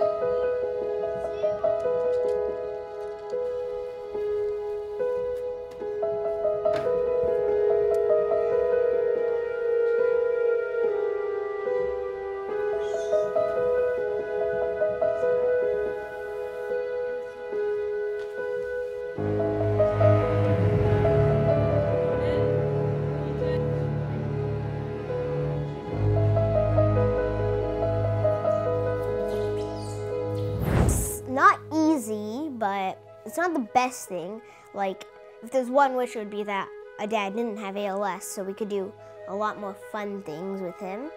thank mm -hmm. you it's not the best thing. Like, if there's one wish, it would be that a dad didn't have ALS, so we could do a lot more fun things with him.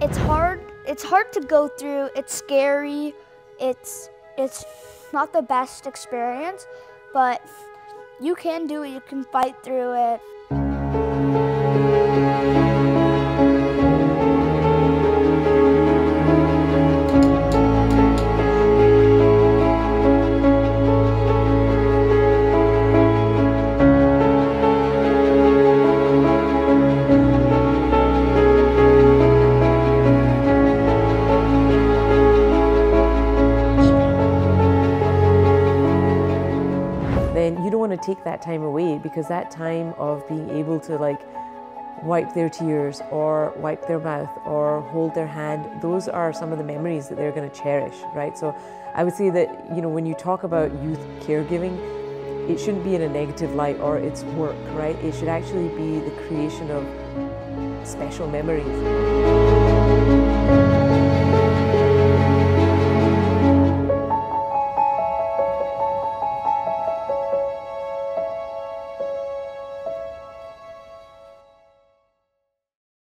It's hard. It's hard to go through. It's scary. It's it's not the best experience, but you can do it. You can fight through it. Want to take that time away because that time of being able to like wipe their tears or wipe their mouth or hold their hand those are some of the memories that they're going to cherish right? So i would say that you know when you talk about youth caregiving it shouldn't be in a negative light or it's work right? It should actually be the creation of special memories